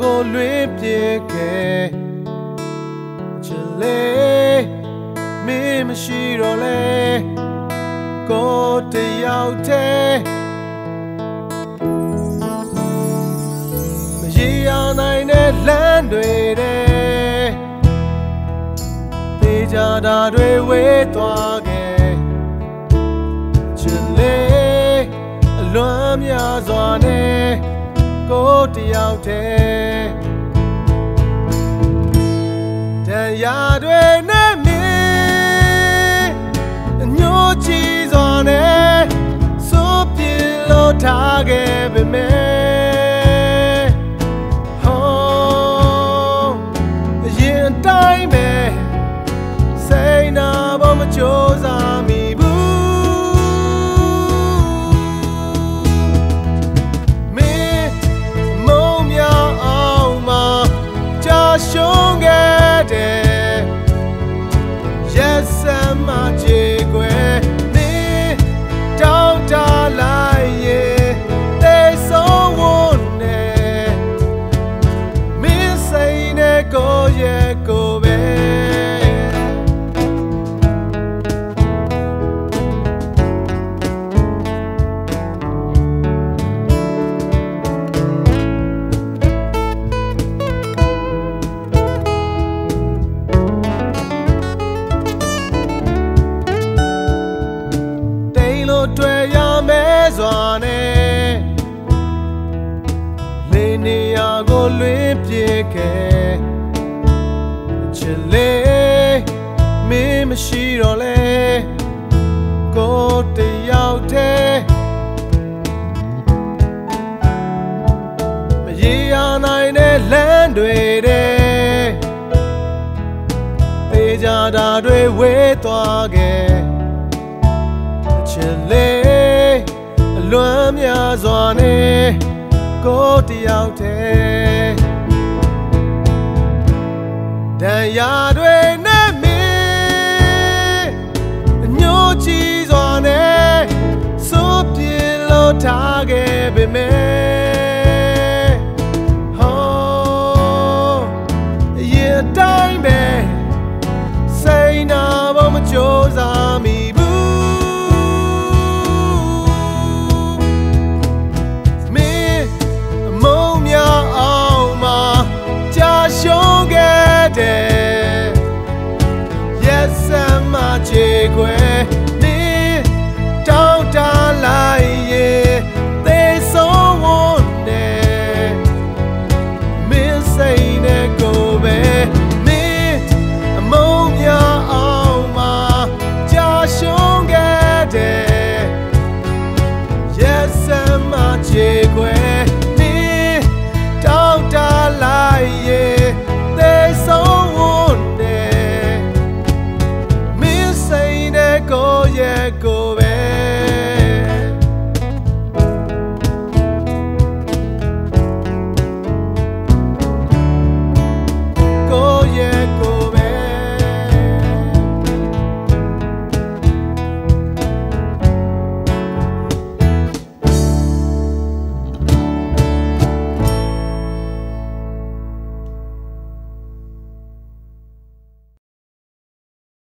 ကိုလွေးပြေခဲ့ချစ်လေမင်းမရှိတော့လေကိုတယောက်တည်းမရေရနိုင်တဲ့လမ်းတွေတဲ့တေးကြတာတွေဝေးသွားခဲ့ချစ်လေအလွမ်းများစွာနဲ့ ကိုတယောက်တည်းတရားတွေနဲ့မင်းအညို့ချီစွာနဲ့စိုးပြေလို့ထားခဲ့ပေမဲ့ ကိုလွင်ပြေခဲ့ချစ်လေးမင်းမရှိတော့လေကိုတယောက်တည်းမရေရနိုင်တဲ့လမ်းတွေတဲ့တေးကြတာတွေဝေးသွားခဲ့ချစ်လေးအလွမ်းများစွာနဲ့ ကိုတယောက်တည်းတန်ရာတွေနဲ့မင်းအညို့ချီစွာနဲ့စိုးပြေလို့ထားခဲ့ပေမဲ့ဟောအရင်တိုင်းပဲစိတ်နာဖို့မကြိုးစားမိ ချေခွဲနေတောက်တာလိုက်ရေ